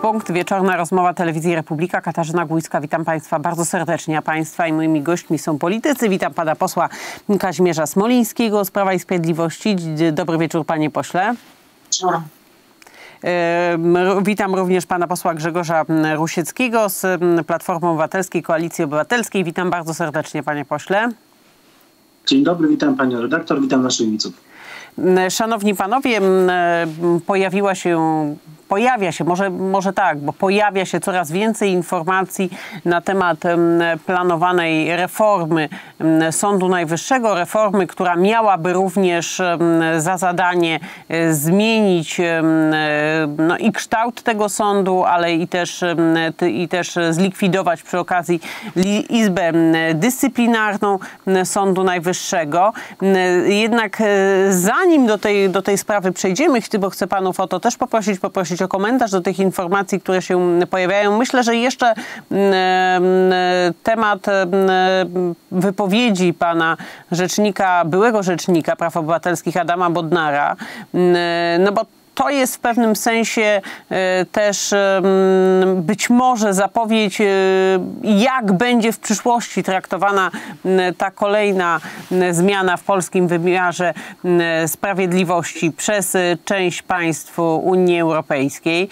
punkt. Wieczorna rozmowa Telewizji Republika. Katarzyna Głójska, witam Państwa bardzo serdecznie. A Państwa i moimi gośćmi są politycy. Witam Pana posła Kazimierza Smolińskiego z Prawa i Sprawiedliwości. Dobry wieczór Panie pośle. Witam również pana posła Grzegorza Rusieckiego z Platformy Obywatelskiej, Koalicji Obywatelskiej. Witam bardzo serdecznie, panie pośle. Dzień dobry, witam panią redaktor, witam naszych widzów. Szanowni panowie, pojawiła się pojawia się, może, może tak, bo pojawia się coraz więcej informacji na temat planowanej reformy Sądu Najwyższego, reformy, która miałaby również za zadanie e, zmienić no, i kształt tego sądu, ale i też, i też zlikwidować przy okazji Izbę Dyscyplinarną Sądu Najwyższego. Jednak e, zanim do tej, do tej sprawy przejdziemy, bo chcę panów o to też poprosić, poprosić o komentarz do tych informacji, które się pojawiają. Myślę, że jeszcze mm, mm, temat mm, wypowiedzi pana rzecznika, byłego rzecznika praw obywatelskich Adama Bodnara, no bo to jest w pewnym sensie e, też być może zapowiedź, e, jak będzie w przyszłości traktowana ta kolejna zmiana w polskim wymiarze sprawiedliwości przez część państw Unii Europejskiej.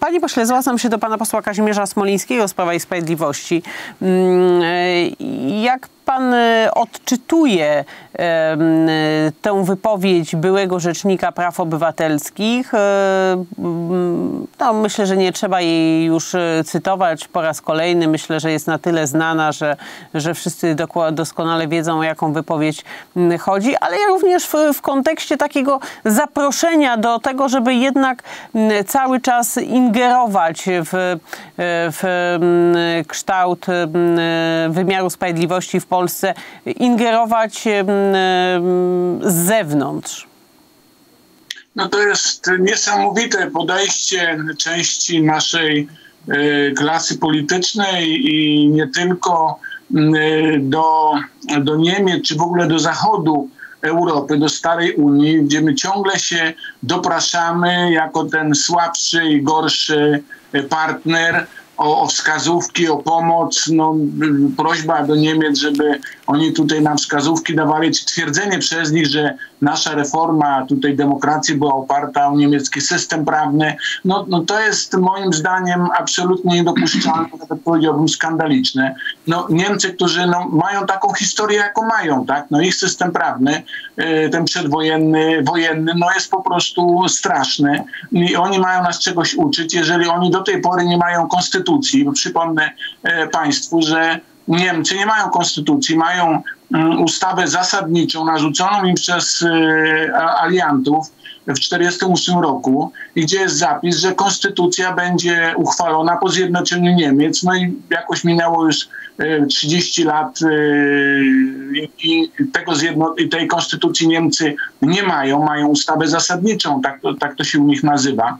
Panie pośle, zwracam się do pana posła Kazimierza Smolińskiego z Prawa i Sprawiedliwości. Jak pan e, odczytuje tę wypowiedź byłego rzecznika praw obywatelskich? E, no, myślę, że nie trzeba jej już e, cytować po raz kolejny. Myślę, że jest na tyle znana, że, że wszyscy doskonale wiedzą, o jaką wypowiedź chodzi, ale również w, w kontekście takiego zaproszenia do tego, żeby jednak cały czas ingerować w, w kształt wymiaru sprawiedliwości w Polsce, ingerować z zewnątrz? No to jest niesamowite podejście części naszej e, klasy politycznej i nie tylko do, do Niemiec, czy w ogóle do Zachodu Europy, do Starej Unii, gdzie my ciągle się dopraszamy jako ten słabszy i gorszy partner o, o, wskazówki, o pomoc. No, prośba do Niemiec, żeby oni tutaj nam wskazówki dawali, czy twierdzenie przez nich, że nasza reforma tutaj demokracji była oparta o niemiecki system prawny. No, no to jest moim zdaniem absolutnie niedopuszczalne, nawet powiedziałbym skandaliczne. No, Niemcy, którzy no, mają taką historię, jaką mają, tak? No, ich system prawny, y, ten przedwojenny, wojenny, no jest po prostu straszny i oni mają nas czegoś uczyć, jeżeli oni do tej pory nie mają konstytucji. Bo przypomnę y, państwu, że Niemcy nie mają konstytucji, mają mm, ustawę zasadniczą narzuconą im przez y, aliantów w 1948 roku, gdzie jest zapis, że konstytucja będzie uchwalona po zjednoczeniu Niemiec. No i jakoś minęło już 30 y, lat i tego zjedno- tej konstytucji Niemcy nie mają, mają ustawę zasadniczą, tak tak to się u nich nazywa.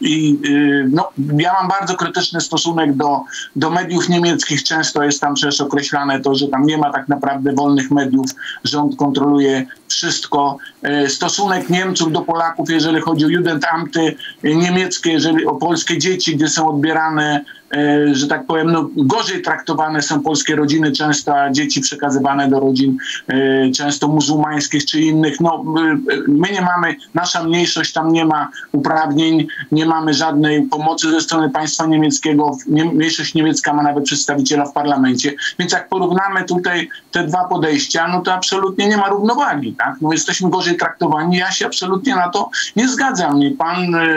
I y, no, ja mam bardzo krytyczny stosunek do, do mediów niemieckich. Często jest tam przecież określane to, że tam nie ma tak naprawdę wolnych mediów. Rząd kontroluje wszystko. Y, stosunek Niemców do Polaków, jeżeli chodzi o Jugendamty niemieckie, jeżeli o polskie dzieci, gdzie są odbierane E, że tak powiem, no, gorzej traktowane są polskie rodziny, często dzieci przekazywane do rodzin e, często muzułmańskich czy innych. No, my nie mamy, nasza mniejszość tam nie ma uprawnień, nie mamy żadnej pomocy ze strony państwa niemieckiego. Mniejszość niemiecka ma nawet przedstawiciela w parlamencie. Więc jak porównamy tutaj te dwa podejścia, no to absolutnie nie ma równowagi. Tak? No, jesteśmy gorzej traktowani. Ja się absolutnie na to nie zgadzam. I pan e,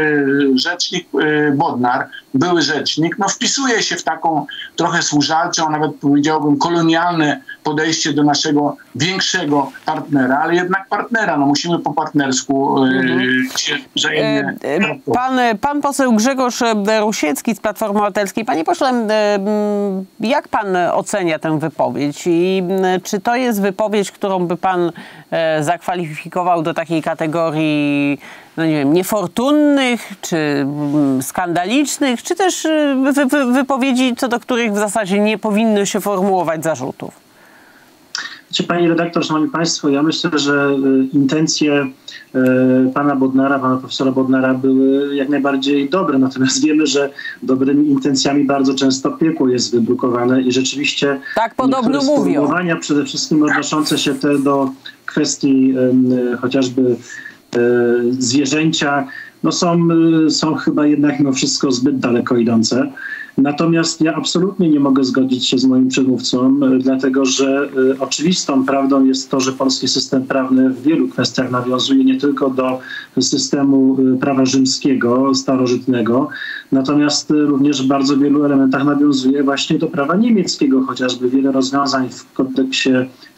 rzecznik Bodnar, były rzecznik, no wpisuje się w taką trochę służalczą, nawet powiedziałbym kolonialne podejście do naszego większego partnera, ale jednak partnera. No musimy po partnersku mhm. się wzajemnie... E, e, pan, pan poseł Grzegorz Rusiecki z Platformy Obywatelskiej. Panie pośle, jak pan ocenia tę wypowiedź i czy to jest wypowiedź, którą by pan e, zakwalifikował do takiej kategorii no nie wiem, niefortunnych, czy skandalicznych, czy też wy, wypowiedzi, co do których w zasadzie nie powinno się formułować zarzutów? Pani redaktor, Szanowni Państwo, ja myślę, że intencje pana Bodnara, pana profesora Bodnara były jak najbardziej dobre, natomiast wiemy, że dobrymi intencjami bardzo często piekło jest wybrukowane i rzeczywiście tak podobno mówią. przede wszystkim odnoszące się te do kwestii chociażby zwierzęcia, no są, są chyba jednak mimo wszystko zbyt daleko idące. Natomiast ja absolutnie nie mogę zgodzić się z moim przedmówcą, e, dlatego że e, oczywistą prawdą jest to, że polski system prawny w wielu kwestiach nawiązuje nie tylko do systemu e, prawa rzymskiego, starożytnego, natomiast również w bardzo wielu elementach nawiązuje właśnie do prawa niemieckiego, chociażby wiele rozwiązań w kodeksie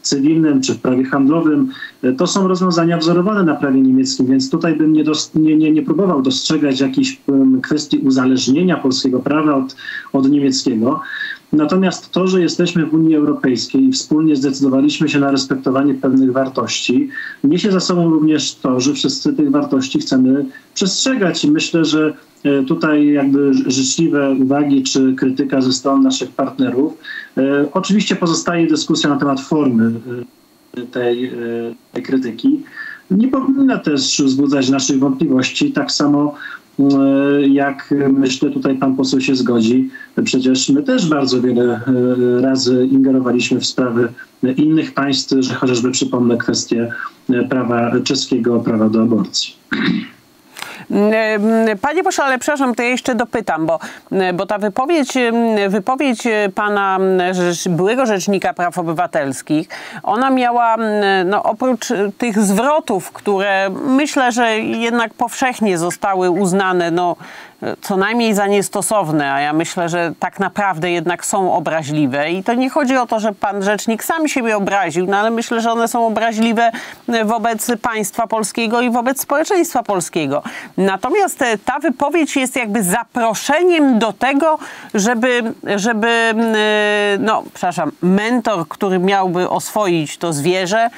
cywilnym czy w prawie handlowym, to są rozwiązania wzorowane na prawie niemieckim, więc tutaj bym nie, nie, nie, nie próbował dostrzegać jakiejś kwestii uzależnienia polskiego prawa od, od niemieckiego. Natomiast to, że jesteśmy w Unii Europejskiej i wspólnie zdecydowaliśmy się na respektowanie pewnych wartości, niesie za sobą również to, że wszyscy tych wartości chcemy przestrzegać. I myślę, że e, tutaj jakby życzliwe uwagi czy krytyka ze strony naszych partnerów. E, oczywiście pozostaje dyskusja na temat formy e, tej, tej krytyki. Nie powinna też wzbudzać naszych wątpliwości. Tak samo jak myślę tutaj pan poseł się zgodzi, przecież my też bardzo wiele e, razy ingerowaliśmy w sprawy innych państw, że chociażby przypomnę kwestię prawa czeskiego, prawa do aborcji. Panie pośle, ale przepraszam, to ja jeszcze dopytam, bo, bo ta wypowiedź, wypowiedź pana byłego Rzecznika Praw Obywatelskich, ona miała, no, oprócz tych zwrotów, które myślę, że jednak powszechnie zostały uznane, no, co najmniej za niestosowne, a ja myślę, że tak naprawdę jednak są obraźliwe. I to nie chodzi o to, że pan rzecznik sam siebie obraził, no ale myślę, że one są obraźliwe wobec państwa polskiego i wobec społeczeństwa polskiego. Natomiast e, ta wypowiedź jest jakby zaproszeniem do tego, żeby, żeby e, no, przepraszam, mentor, który miałby oswoić to zwierzę,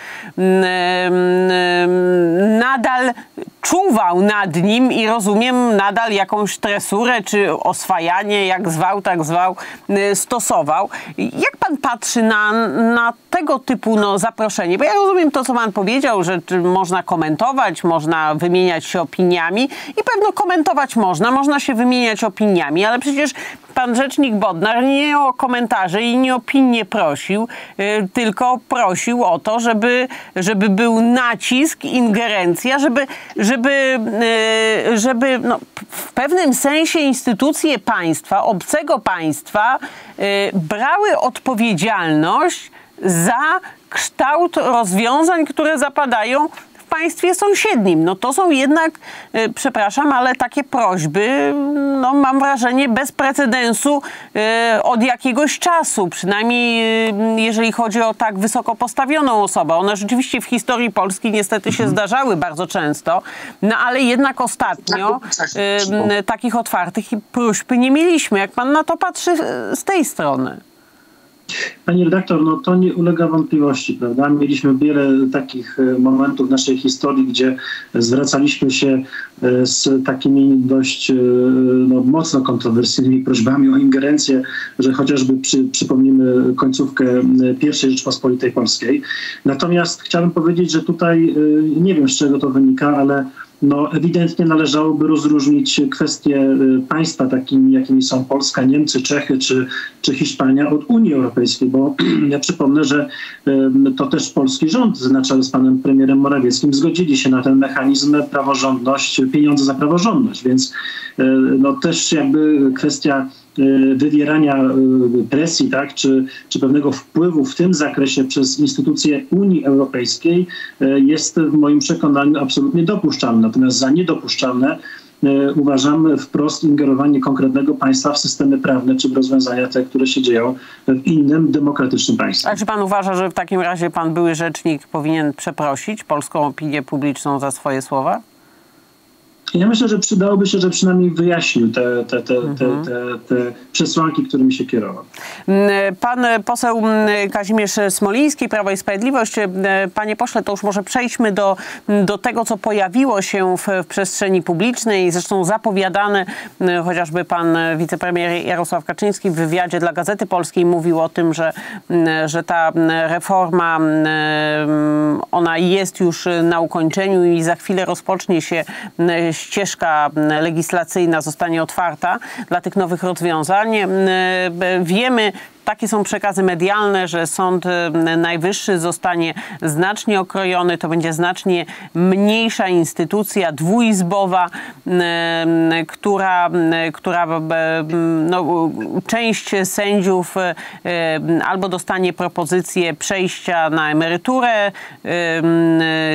nadal czuwał nad nim i rozumiem nadal jakąś tresurę czy oswajanie, jak zwał, tak zwał, y, stosował. Jak pan patrzy na, na tego typu no, zaproszenie? Bo ja rozumiem to, co pan powiedział, że można komentować, można wymieniać się opiniami i pewno komentować można, można się wymieniać opiniami, ale przecież pan rzecznik Bodnar nie o komentarze i nie opinię prosił, y, tylko prosił o to, żeby, żeby był nacisk, ingerencja, żeby, żeby, y, żeby no, w pewnym sensie instytucje państwa, obcego państwa y, brały odpowiedzialność za kształt rozwiązań, które zapadają państwie sąsiednim. No to są jednak, y, przepraszam, ale takie prośby, no mam wrażenie, bez precedensu y, od jakiegoś czasu. Przynajmniej y, jeżeli chodzi o tak wysoko postawioną osobę. One rzeczywiście w historii Polski niestety się mhm. zdarzały bardzo często, no ale jednak ostatnio takich otwartych próśb nie mieliśmy. Jak pan na to patrzy z tej strony? Pani redaktor, no to nie ulega wątpliwości, prawda? Mieliśmy wiele takich e, momentów w naszej historii, gdzie zwracaliśmy się e, z takimi dość e, no, mocno kontrowersyjnymi prośbami o ingerencję, że chociażby przy, przypomnimy końcówkę I Rzeczpospolitej Polskiej. Natomiast chciałbym powiedzieć, że tutaj nie wiem z czego to wynika, ale no, ewidentnie należałoby rozróżnić kwestie y, państwa takimi, jakimi są Polska, Niemcy, Czechy czy, czy Hiszpania od Unii Europejskiej, bo ja przypomnę, że to też polski rząd na czele z panem premierem Morawieckim zgodzili się na ten mechanizm praworządność, pieniądze za praworządność, więc y, no, też jakby kwestia Y, wywierania y, presji, tak, czy, czy pewnego wpływu w tym zakresie przez instytucje Unii Europejskiej y, jest w moim przekonaniu absolutnie dopuszczalne. Natomiast za niedopuszczalne uważam wprost ingerowanie konkretnego państwa w systemy prawne czy w rozwiązania te, które się dzieją w innym demokratycznym państwie. A czy pan uważa, że w takim razie pan były rzecznik powinien przeprosić polską opinię publiczną za swoje słowa? Ja myślę, że przydałoby się, że przynajmniej wyjaśnił te, te, te, mhm. te, te, te przesłanki, którymi się kierował. Mm, pan poseł mm, Kazimierz Smoliński, Prawo i Sprawiedliwość. Mm, panie pośle, to już może przejdźmy do, do tego, co pojawiło się w, w przestrzeni publicznej. Zresztą zapowiadane, chociażby pan wicepremier Jarosław Kaczyński w wywiadzie dla Gazety Polskiej mówił o tym, że, że ta reforma, ona jest już na ukończeniu i za chwilę rozpocznie się ścieżka legislacyjna zostanie otwarta dla tych nowych rozwiązań. Wiemy, takie są przekazy medialne, że Sąd Najwyższy zostanie znacznie okrojony. To będzie znacznie mniejsza instytucja, dwuizbowa, która, która no, część sędziów albo dostanie propozycję przejścia na emeryturę,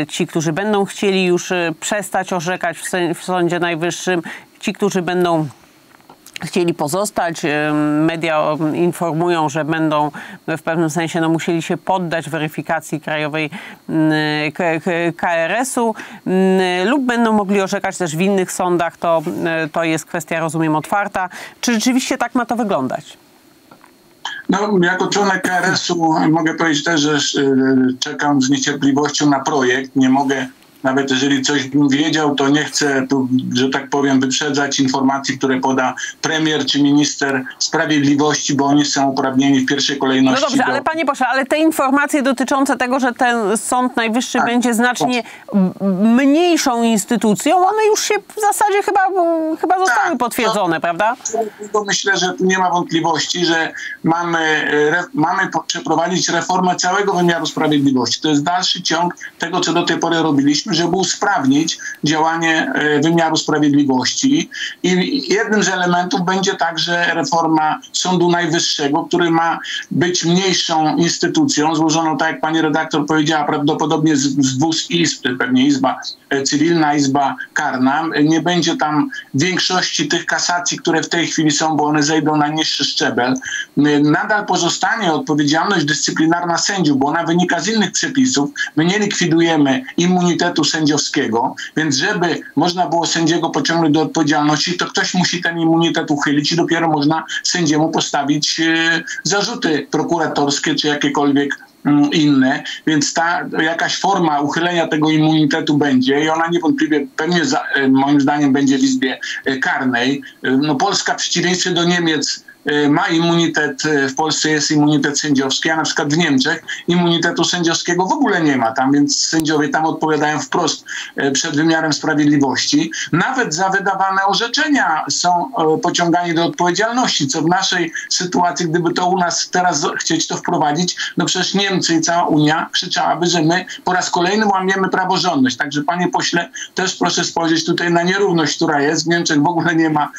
ci, którzy będą chcieli już przestać orzekać w Sądzie Najwyższym, ci, którzy będą chcieli pozostać. Media informują, że będą w pewnym sensie no, musieli się poddać weryfikacji krajowej KRS-u lub będą mogli orzekać też w innych sądach. To, to jest kwestia, rozumiem, otwarta. Czy rzeczywiście tak ma to wyglądać? No, jako członek KRS-u mogę powiedzieć też, że czekam z niecierpliwością na projekt. Nie mogę nawet jeżeli coś bym wiedział, to nie chcę tu, że tak powiem, wyprzedzać informacji, które poda premier czy minister sprawiedliwości, bo oni są uprawnieni w pierwszej kolejności. No dobrze, do... ale panie pośle, ale te informacje dotyczące tego, że ten Sąd Najwyższy tak. będzie znacznie mniejszą instytucją, one już się w zasadzie chyba, chyba zostały tak. potwierdzone, prawda? To myślę, że tu nie ma wątpliwości, że mamy, re, mamy przeprowadzić reformę całego wymiaru sprawiedliwości. To jest dalszy ciąg tego, co do tej pory robiliśmy żeby usprawnić działanie e, wymiaru sprawiedliwości. I jednym z elementów będzie także reforma Sądu Najwyższego, który ma być mniejszą instytucją, złożoną, tak jak pani redaktor powiedziała, prawdopodobnie z, z dwóch izb, pewnie izba e, cywilna, izba karna. Nie będzie tam większości tych kasacji, które w tej chwili są, bo one zejdą na niższy szczebel. Nadal pozostanie odpowiedzialność dyscyplinarna sędziów, bo ona wynika z innych przepisów. My nie likwidujemy immunitetu sędziowskiego, więc żeby można było sędziego pociągnąć do odpowiedzialności, to ktoś musi ten immunitet uchylić i dopiero można sędziemu postawić e, zarzuty prokuratorskie czy jakiekolwiek mm, inne, więc ta jakaś forma uchylenia tego immunitetu będzie i ona niewątpliwie pewnie za, e, moim zdaniem będzie w Izbie e, Karnej. No Polska w przeciwieństwie do Niemiec ma immunitet, y, w Polsce jest immunitet sędziowski, a na przykład w Niemczech immunitetu sędziowskiego w ogóle nie ma tam, więc sędziowie tam odpowiadają wprost y, przed wymiarem sprawiedliwości. Nawet za wydawane orzeczenia są pociągani do odpowiedzialności, co w naszej sytuacji, gdyby to u nas teraz chcieć to wprowadzić, no przecież Niemcy i cała Unia krzyczałaby, że my po raz kolejny łamiemy praworządność. Także panie pośle, też proszę spojrzeć tutaj na nierówność, która jest. W Niemczech w ogóle nie ma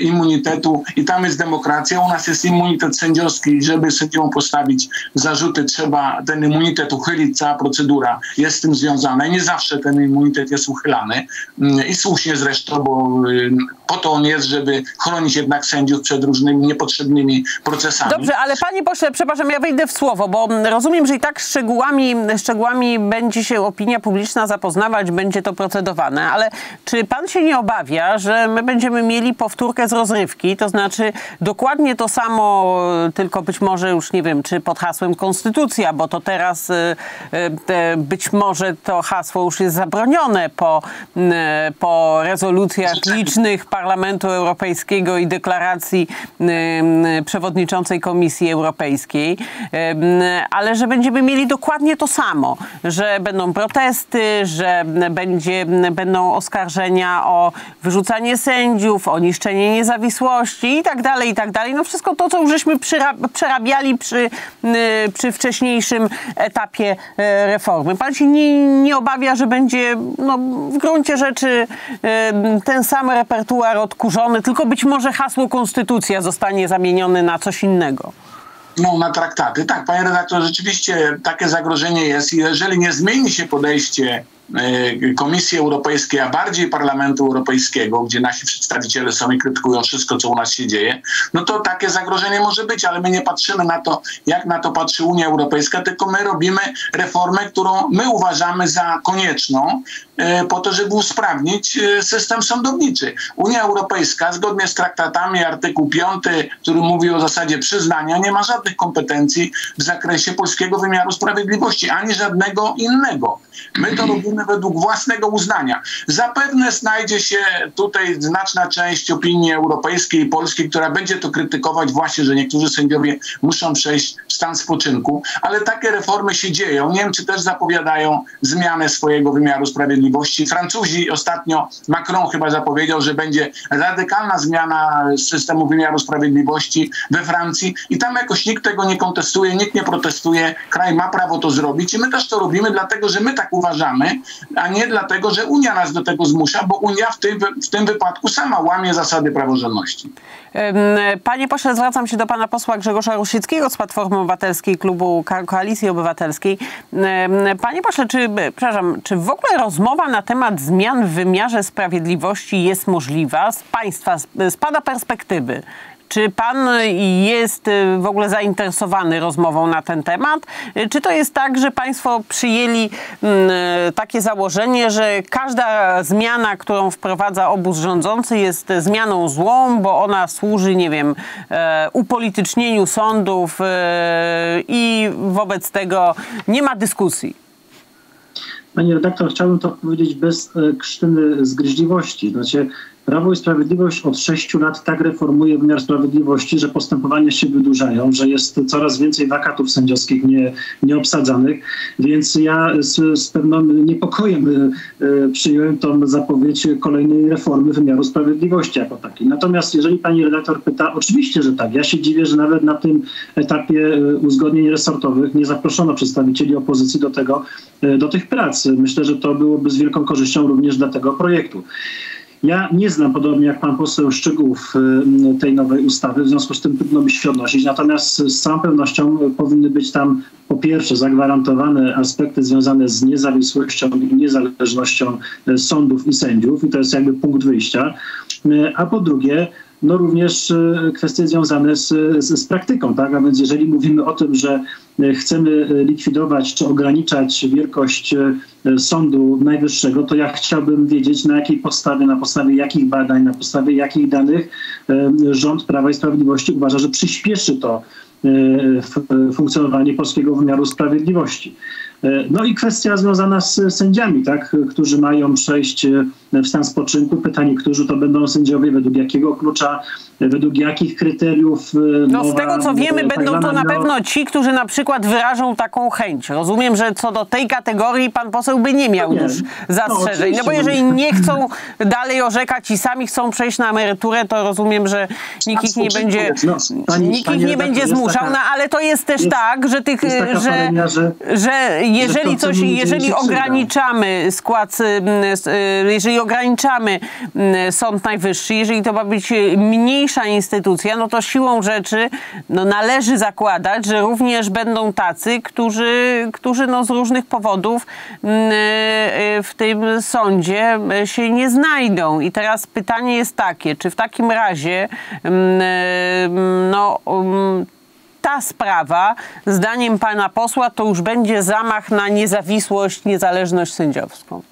immunitetu i tam jest demokracja u nas jest immunitet sędziowski żeby sędzią postawić zarzuty, trzeba ten immunitet uchylić, cała procedura jest z tym związana i nie zawsze ten immunitet jest uchylany mm, i słusznie zresztą, bo y, po to on jest, żeby chronić jednak sędziów przed różnymi niepotrzebnymi procesami. Dobrze, ale panie pośle, przepraszam, ja wejdę w słowo, bo rozumiem, że i tak szczegółami, szczegółami będzie się opinia publiczna zapoznawać, będzie to procedowane, ale czy pan się nie obawia, że my będziemy mieli powtórkę z rozrywki, to znaczy dokładnie dokładnie to samo, tylko być może już nie wiem, czy pod hasłem konstytucja, bo to teraz y, y, być może to hasło już jest zabronione po, po rezolucjach licznych Parlamentu Europejskiego i deklaracji przewodniczącej Komisji Europejskiej, ale że będziemy mieli dokładnie to samo, że będą protesty, że będzie, będą oskarżenia o wyrzucanie sędziów, o niszczenie niezawisłości i tak dalej, i tak dalej no wszystko to, co żeśmy przerabiali przy, y, przy wcześniejszym etapie y, reformy. Pan się nie, nie obawia, że będzie no, w gruncie rzeczy y, ten sam repertuar odkurzony, tylko być może hasło konstytucja zostanie zamienione na coś innego. No, na traktaty. Tak, panie redaktor, rzeczywiście takie zagrożenie jest jeżeli nie zmieni się podejście Komisji Europejskiej, a bardziej Parlamentu Europejskiego, gdzie nasi przedstawiciele są i krytykują wszystko, co u nas się dzieje, no to takie zagrożenie może być, ale my nie patrzymy na to, jak na to patrzy Unia Europejska, tylko my robimy reformę, którą my uważamy za konieczną po to, żeby usprawnić system sądowniczy. Unia Europejska, zgodnie z traktatami, artykuł 5, który mówi o zasadzie przyznania, nie ma żadnych kompetencji w zakresie polskiego wymiaru sprawiedliwości, ani żadnego innego. My to robimy według własnego uznania. Zapewne znajdzie się tutaj znaczna część opinii europejskiej i polskiej, która będzie to krytykować właśnie, że niektórzy sędziowie muszą przejść w stan spoczynku, ale takie reformy się dzieją. Niemcy też zapowiadają zmianę swojego wymiaru sprawiedliwości. Francuzi ostatnio, Macron chyba zapowiedział, że będzie radykalna zmiana systemu wymiaru sprawiedliwości we Francji i tam jakoś nikt tego nie kontestuje, nikt nie protestuje. Kraj ma prawo to zrobić i my też to robimy, dlatego że my tak uważamy, a nie dlatego, że Unia nas do tego zmusza, bo Unia w tym, w tym wypadku sama łamie zasady praworządności. Panie pośle, zwracam się do pana posła Grzegorza Rusickiego z Platformy Obywatelskiej, klubu Koalicji Obywatelskiej. Panie pośle, czy, przepraszam, czy w ogóle rozmowa na temat zmian w wymiarze sprawiedliwości jest możliwa z państwa, z pana perspektywy? Czy pan jest w ogóle zainteresowany rozmową na ten temat? Czy to jest tak, że państwo przyjęli takie założenie, że każda zmiana, którą wprowadza obóz rządzący jest zmianą złą, bo ona służy, nie wiem, upolitycznieniu sądów i wobec tego nie ma dyskusji? Pani redaktor, chciałbym to powiedzieć bez krztyny zgryźliwości. Znaczy, Prawo i Sprawiedliwość od sześciu lat tak reformuje wymiar sprawiedliwości, że postępowania się wydłużają, że jest coraz więcej wakatów sędziowskich nie, nieobsadzanych, więc ja z, z pewnym niepokojem y, przyjąłem tą zapowiedź kolejnej reformy wymiaru sprawiedliwości jako takiej. Natomiast jeżeli pani redaktor pyta, oczywiście, że tak. Ja się dziwię, że nawet na tym etapie uzgodnień resortowych nie zaproszono przedstawicieli opozycji do tego, do tych prac. Myślę, że to byłoby z wielką korzyścią również dla tego projektu. Ja nie znam, podobnie jak pan poseł, szczegółów tej nowej ustawy, w związku z tym trudno mi się odnosić. Natomiast z całą pewnością powinny być tam po pierwsze zagwarantowane aspekty związane z niezawisłością i niezależnością sądów i sędziów i to jest jakby punkt wyjścia. A po drugie, no również kwestie związane z, z, z praktyką, tak? A więc jeżeli mówimy o tym, że chcemy likwidować czy ograniczać wielkość Sądu Najwyższego, to ja chciałbym wiedzieć na jakiej podstawie, na podstawie jakich badań, na podstawie jakich danych rząd Prawa i Sprawiedliwości uważa, że przyspieszy to funkcjonowanie polskiego wymiaru sprawiedliwości. No i kwestia związana z sędziami, tak, którzy mają przejść w stan spoczynku. Pytanie, którzy to będą sędziowie, według jakiego klucza, według jakich kryteriów. No z tego co wiemy, będą to na pewno ci, którzy na przykład wyrażą taką chęć. Rozumiem, że co do tej kategorii pan poseł by nie miał nie. już zastrzeżeń. No, no bo jeżeli nie chcą dalej orzekać i sami chcą przejść na emeryturę, to rozumiem, że nikt ich nie będzie, no, pani, nikt ich nie będzie zmuszał, taka, no ale to jest też jest, tak, że tych, że, że, że jeżeli coś, jeżeli ograniczamy skład, jeżeli ograniczamy Sąd Najwyższy, jeżeli to ma być mniejsza instytucja, no to siłą rzeczy no, należy zakładać, że również będą tacy, którzy, którzy no, z różnych powodów w tym sądzie się nie znajdą. I teraz pytanie jest takie, czy w takim razie no, ta sprawa, zdaniem pana posła, to już będzie zamach na niezawisłość, niezależność sędziowską?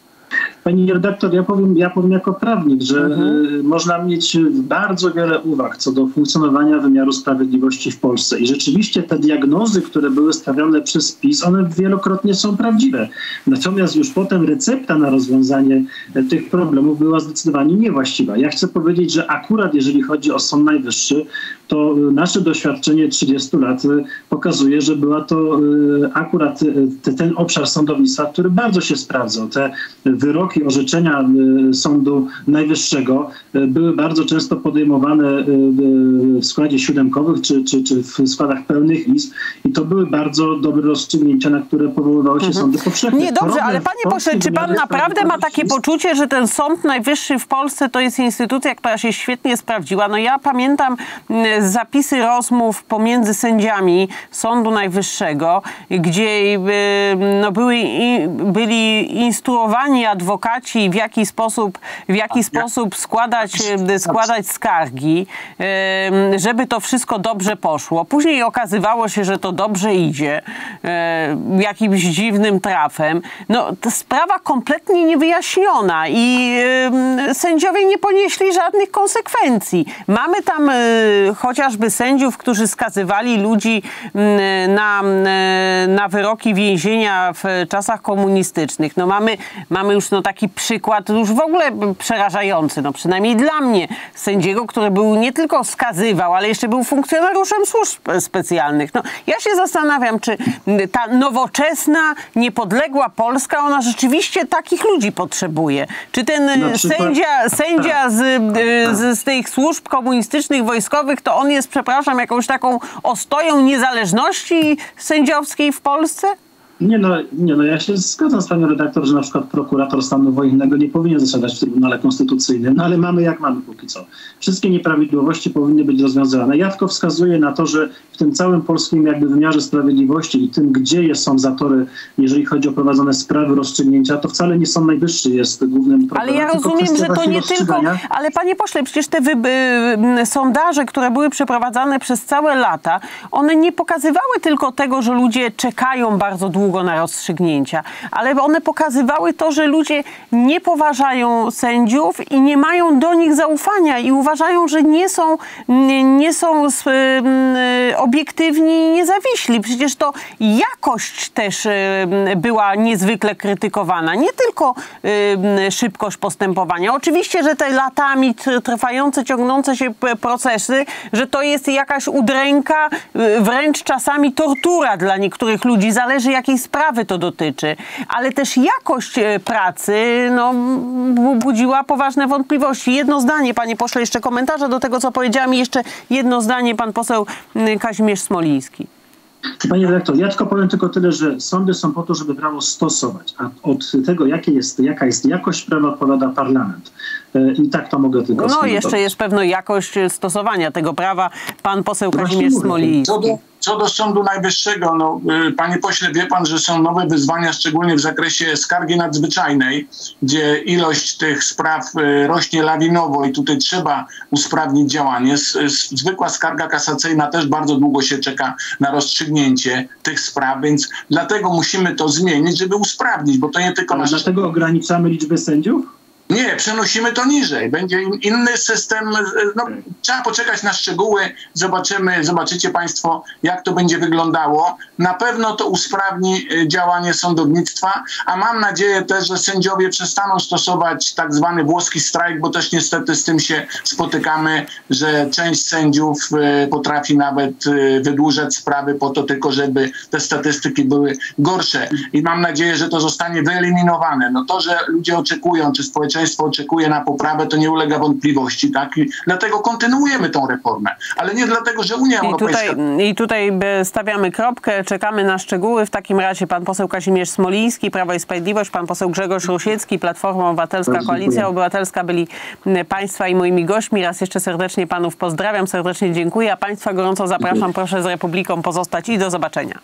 Pani redaktor, ja powiem, ja powiem jako prawnik, że mhm. można mieć bardzo wiele uwag co do funkcjonowania wymiaru sprawiedliwości w Polsce. I rzeczywiście te diagnozy, które były stawiane przez PiS, one wielokrotnie są prawdziwe. Natomiast już potem recepta na rozwiązanie tych problemów była zdecydowanie niewłaściwa. Ja chcę powiedzieć, że akurat jeżeli chodzi o Sąd Najwyższy, to nasze doświadczenie 30 lat pokazuje, że była to akurat ten obszar sądownictwa, który bardzo się sprawdzał. Te wyroki, orzeczenia y, Sądu Najwyższego y, były bardzo często podejmowane y, w składzie siódemkowych czy, czy, czy w składach pełnych izb i to były bardzo dobre rozstrzygnięcia, na które powoływały się mhm. sądy powszechne. Nie, dobrze, Problem ale panie pośle, czy pan naprawdę ma takie poczucie, że ten Sąd Najwyższy w Polsce to jest instytucja, która się świetnie sprawdziła? No ja pamiętam zapisy rozmów pomiędzy sędziami Sądu Najwyższego, gdzie no, były, byli instruowani adwokaci, w jaki sposób, w jaki sposób składać, składać skargi, żeby to wszystko dobrze poszło. Później okazywało się, że to dobrze idzie jakimś dziwnym trafem. No, sprawa kompletnie niewyjaśniona i sędziowie nie ponieśli żadnych konsekwencji. Mamy tam y, chociażby sędziów, którzy skazywali ludzi y, na, y, na wyroki więzienia w czasach komunistycznych. No mamy, mamy już no taki przykład już w ogóle przerażający, no przynajmniej dla mnie, sędziego, który był nie tylko skazywał, ale jeszcze był funkcjonariuszem służb specjalnych. No, ja się zastanawiam, czy ta nowoczesna, niepodległa Polska, ona rzeczywiście takich ludzi potrzebuje. Czy ten przykład... sędzia, sędzia z, z, z tych służb komunistycznych, wojskowych, to on jest, przepraszam, jakąś taką ostoją niezależności sędziowskiej w Polsce? Nie no, nie no, ja się zgadzam z panią redaktor, że na przykład prokurator stanu wojennego nie powinien zasiadać w Trybunale Konstytucyjnym, no ale mamy jak mamy póki co. Wszystkie nieprawidłowości powinny być rozwiązane. Ja tylko wskazuję na to, że w tym całym polskim jakby wymiarze sprawiedliwości i tym, gdzie są zatory, jeżeli chodzi o prowadzone sprawy, rozstrzygnięcia, to wcale nie Sąd Najwyższy jest głównym problemem. Ale ja rozumiem, że to nie tylko... Ale panie pośle, przecież te wy... sondaże, które były przeprowadzane przez całe lata, one nie pokazywały tylko tego, że ludzie czekają bardzo długo długo na rozstrzygnięcia, ale one pokazywały to, że ludzie nie poważają sędziów i nie mają do nich zaufania i uważają, że nie są, nie są obiektywni i niezawiśli. Przecież to jakość też była niezwykle krytykowana, nie tylko szybkość postępowania. Oczywiście, że te latami trwające, ciągnące się procesy, że to jest jakaś udręka, wręcz czasami tortura dla niektórych ludzi. Zależy jakiej sprawy to dotyczy, ale też jakość e, pracy no, budziła poważne wątpliwości. Jedno zdanie, panie pośle, jeszcze komentarze do tego, co powiedziałam i jeszcze jedno zdanie, pan poseł Kazimierz Smoliński. Panie dyrektor, ja tylko powiem tylko tyle, że sądy są po to, żeby prawo stosować, a od tego, jakie jest, jaka jest jakość prawa, odpowiada parlament. I tak to mogę tylko No jeszcze jest pewno jakość stosowania tego prawa. Pan poseł Kazimierz Smoliński. Co do Sądu Najwyższego, no, y, panie pośle, wie pan, że są nowe wyzwania, szczególnie w zakresie skargi nadzwyczajnej, gdzie ilość tych spraw y, rośnie lawinowo i tutaj trzeba usprawnić działanie. Zwykła skarga kasacyjna też bardzo długo się czeka na rozstrzygnięcie tych spraw, więc dlatego musimy to zmienić, żeby usprawnić, bo to nie tylko... Ale dlatego ograniczamy liczbę sędziów? Nie, przenosimy to niżej. Będzie inny system. No, trzeba poczekać na szczegóły. Zobaczymy, zobaczycie Państwo, jak to będzie wyglądało. Na pewno to usprawni y, działanie sądownictwa, a mam nadzieję też, że sędziowie przestaną stosować tak zwany włoski strajk, bo też niestety z tym się spotykamy, że część sędziów y, potrafi nawet wydłużać sprawy po to tylko, żeby te statystyki były gorsze. I mam nadzieję, że to zostanie wyeliminowane. No to, że ludzie oczekują, czy społeczeństwo społeczeństwo oczekuje na poprawę, to nie ulega wątpliwości. Tak? I dlatego kontynuujemy tą reformę, ale nie dlatego, że Unia I Europejska... Tutaj, I tutaj stawiamy kropkę, czekamy na szczegóły. W takim razie pan poseł Kazimierz Smoliński, Prawo i Sprawiedliwość, pan poseł Grzegorz Rusiecki, Platforma Obywatelska, Koalicja Obywatelska byli państwa i moimi gośćmi. Raz jeszcze serdecznie panów pozdrawiam, serdecznie dziękuję, a państwa gorąco zapraszam. Proszę z Republiką pozostać i do zobaczenia.